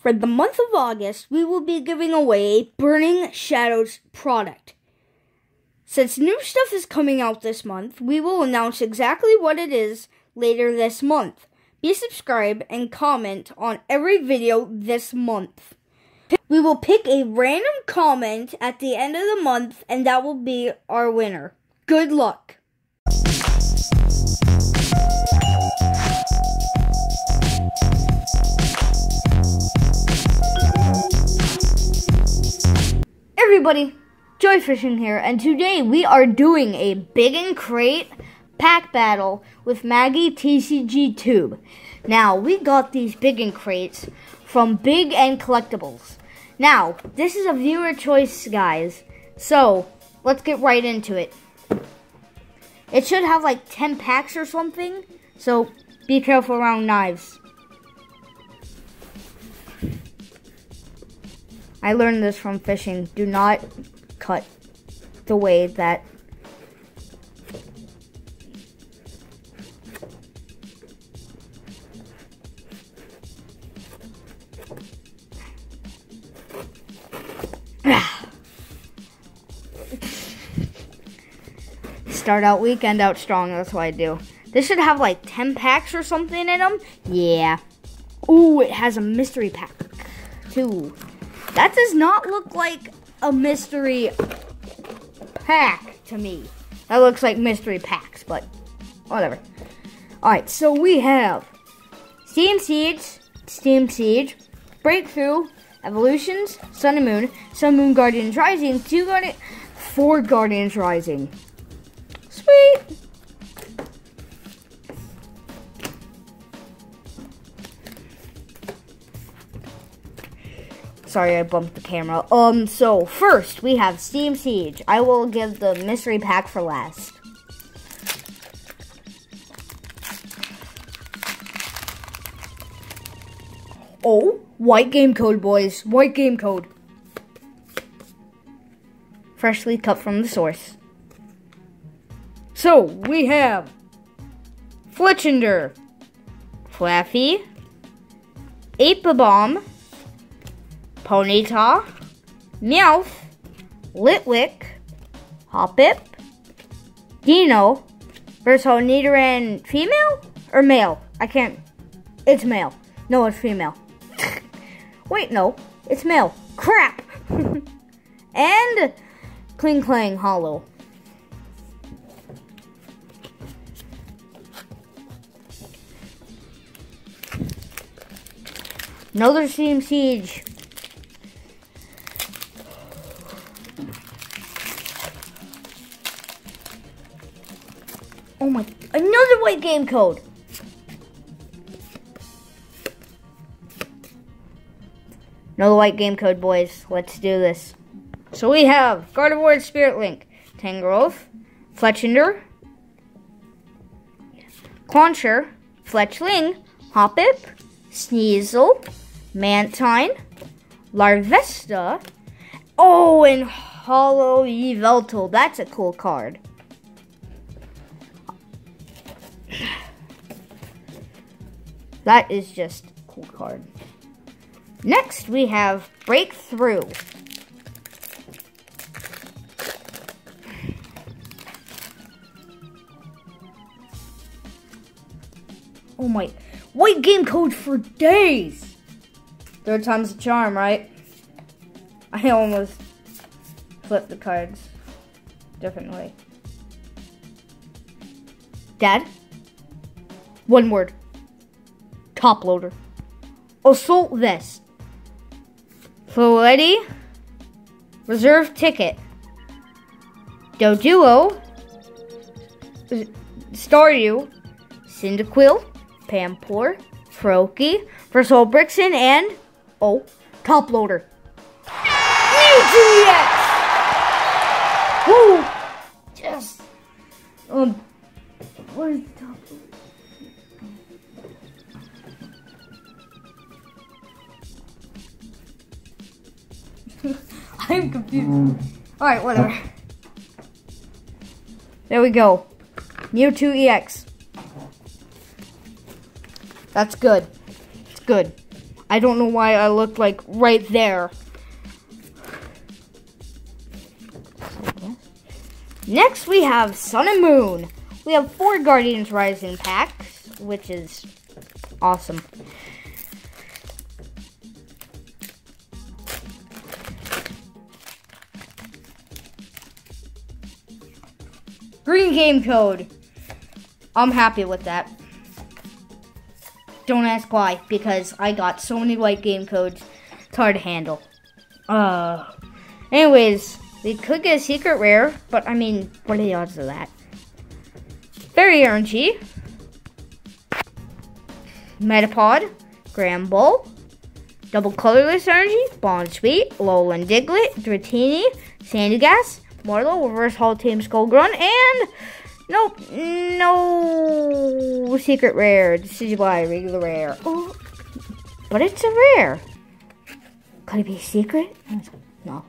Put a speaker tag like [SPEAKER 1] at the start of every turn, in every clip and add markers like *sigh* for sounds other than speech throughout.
[SPEAKER 1] For the month of August, we will be giving away a Burning Shadows product. Since new stuff is coming out this month, we will announce exactly what it is later this month. Be subscribed and comment on every video this month. We will pick a random comment at the end of the month, and that will be our winner. Good luck! Everybody, Joey Fishing here, and today we are doing a BigNCrate pack battle with Maggie TCG Tube. Now, we got these BigNCrates from BigNCollectibles. Now, this is a viewer choice, guys. So, let's get right into it. It should have like 10 packs or something, so be careful around knives. I learned this from fishing. Do not cut the way that Start out weak, end out strong. That's what I do. This should have like 10 packs or something in them. Yeah. Ooh, it has a mystery pack too. That does not look like a mystery pack to me. That looks like mystery packs, but whatever. Alright, so we have Steam Siege, Steam Siege, Breakthrough, Evolutions, Sun and Moon, Sun Moon Guardians Rising, two Guardian, four Guardians Rising. Sorry, I bumped the camera. Um, so first we have Steam Siege. I will give the mystery pack for last. Oh, white game code, boys. White game code. Freshly cut from the source. So, we have Fletchinder, Flaaffy, Ape Bomb, Ponyta, Meowth, Litwick, Hoppip, Dino, Verso Nidoran female or male? I can't. It's male. No, it's female. *laughs* Wait, no, it's male. Crap! *laughs* and Klinklang Holo. Another Steam Siege. Oh my, another white game code. Another white game code, boys. Let's do this. So we have Gardevoir Spirit Link, Tangrowth, Fletchinder, Clauncher, Fletchling, Hoppip, Sneasel, Mantine, Larvesta, oh, and Holo Yveltal. That's a cool card. That is just cool card. Next, we have Breakthrough. Oh my, white game code for days. Third time's a charm, right? I almost flipped the cards differently. Dad? One word. Top loader. Assault vest. Floette. Reserve ticket. Doduo. Staryu. Cyndaquil. Pampor. Froakie. Versal Braixen. And, oh, top loader. Mewtwo Woo! *laughs* I'm confused. Mm. Alright, whatever. There we go. Mewtwo EX. That's good. It's good. I don't know why I looked like right there. Next, we have Sun and Moon. We have four Guardians Rising packs, which is awesome. Green game code. I'm happy with that. Don't ask why, because I got so many white game codes. It's hard to handle. Uh, anyways, we could get a secret rare, but I mean, what are the odds of that? Fairy RNG. Metapod. Gramble. Double colorless energy. Bounsweet. Alolan Diglett. Dratini. Sandygast. Mortal. Reverse Hall Team Skullgrunt. And nope, no secret rare. This is why regular rare. Oh, but it's a rare. Could it be secret? No.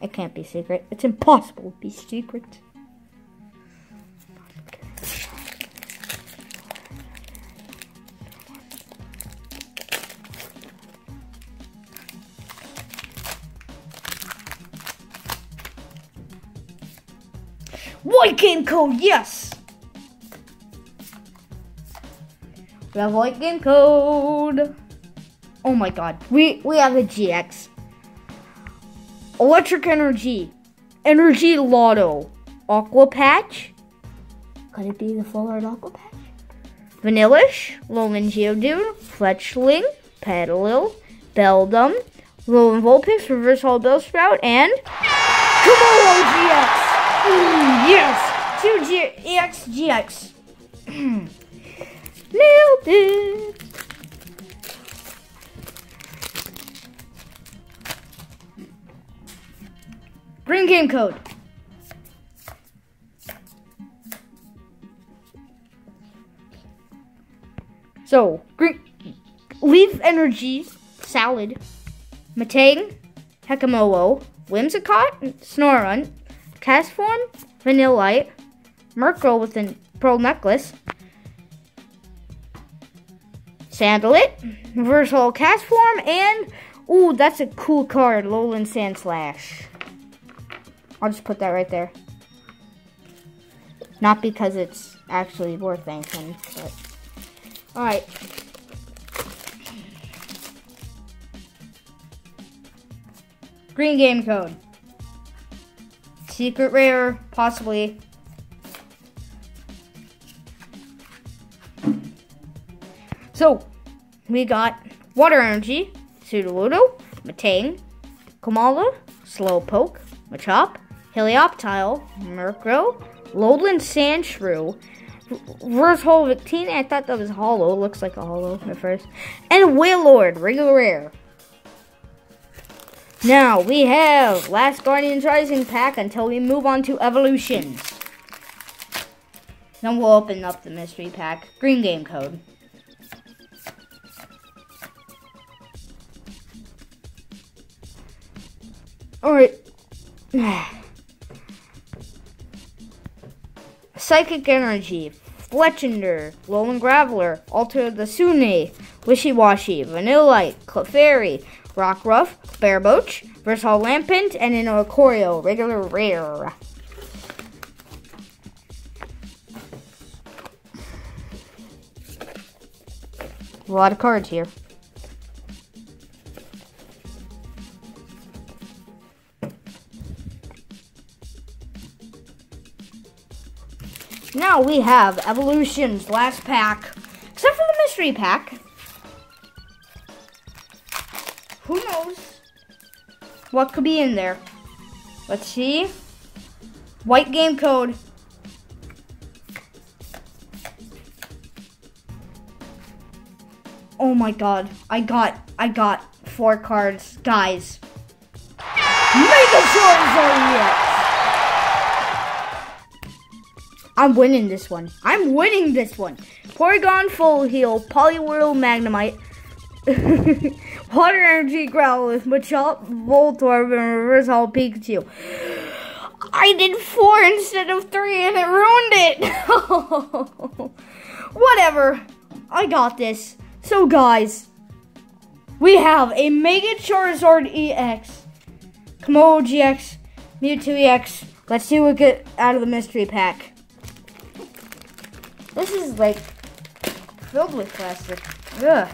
[SPEAKER 1] It can't be secret. It's impossible to be secret. White game code, yes! We have white game code. Oh my god. We we have a GX. Electric Energy, Energy Lotto, Aqua Patch. Could it be the full art Aqua Patch? Vanillish, Alolan Geodude, Fletchling, Petilil, Beldum, Alolan Vulpix, Reverse Hall Bellsprout, and Kommo-o GX! Mm, yes! Two G EX GX. Nailed it! Green game code. So, green leaf energy, salad, Matang, Hakamo-o, Whimsicott, Snorunt, Castform, Vanillite, Murkrow with a pearl necklace, Salandit, Reversal Castform, and ooh, that's a cool card, Alolan Sandslash. I'll just put that right there. Not because it's actually worth anything, but... Alright. Green game code. Secret rare, possibly. So, we got Water Energy, Sudowoodo, Matang, Komala, Slowpoke, Machop, Helioptile, Murkrow, Alolan Sandshrew, Reverse Holo Victini, I thought that was hollow, looks like a hollow at first, and Wailord, regular rare. Now, we have Last Guardians Rising pack until we move on to Evolutions. Then we'll open up the mystery pack. Green game code. Alright. *sighs* Psychic Energy, Fletchinder, Alolan Graveler, Alter the Sune, Wishiwashi, Vanillite, Clefairy, Rockruff, Barboach, Versal Lampent, and an Oricorio, regular rare. A lot of cards here. Now we have Evolution's last pack, except for the mystery pack. Who knows what could be in there? Let's see. White game code. Oh my god. I got I got four cards. Guys. I'm winning this one. I'm winning this one. Porygon Full Heal, Poliwhirl Magnemite, *laughs* Water Energy Growlithe, Machop, Voltorb, and Reverse Hall Pikachu. I did four instead of three and it ruined it. *laughs* Whatever. I got this. So guys, we have a Mega Charizard EX, Kommo-o GX, Mewtwo EX. Let's see what we get out of the mystery pack. This is like filled with plastic. Ugh.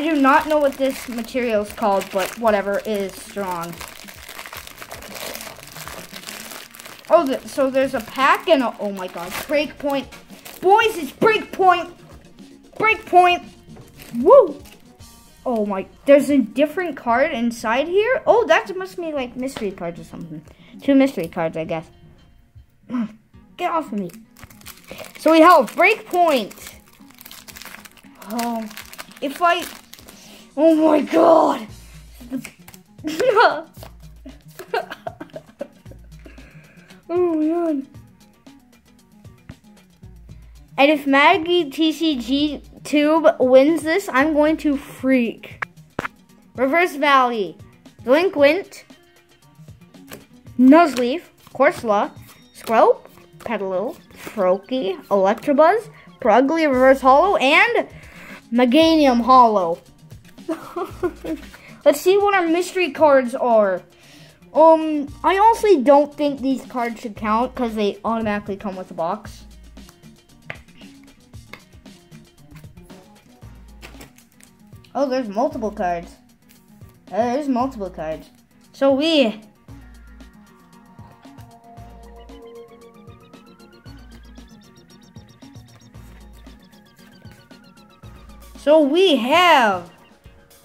[SPEAKER 1] I do not know what this material is called, but whatever, it is strong. Oh, th so there's a pack and a, oh my god, breakpoint. Boys, it's breakpoint. Breakpoint. Woo. Oh my, there's a different card inside here. Oh, that must be like mystery cards or something. Two mystery cards, I guess. Get off of me. So we have breakpoint. Oh, um, if I Oh my god! *laughs* oh my god. And if Maggie TCG Tube wins this, I'm going to freak. Reverse Valley, Delinquent, Nuzleaf, Corsola, Squirrel, Petilil, Froakie, Electabuzz, Purugly Reverse Holo, and Meganium Holo. *laughs* Let's see what our mystery cards are. Um, I honestly don't think these cards should count because they automatically come with a box. Oh, there's multiple cards. Uh, there's multiple cards. So we... So we have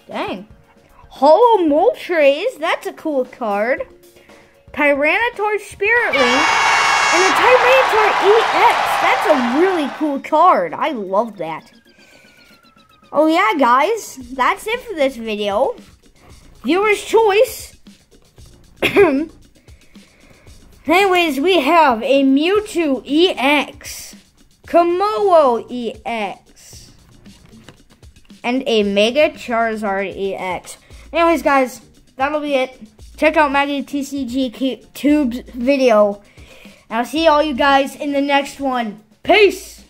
[SPEAKER 1] Dang. Holo Moltres, that's a cool card. Tyranitar Spirit Link, and a Tyranitar EX. That's a really cool card. I love that. Oh yeah, guys, that's it for this video. Viewer's choice. *coughs* Anyways, we have a Mewtwo EX, Kommo-o EX, and a Mega Charizard EX. Anyways, guys, that'll be it. Check out Maggie TCG Tube's video. And I'll see all you guys in the next one. Peace!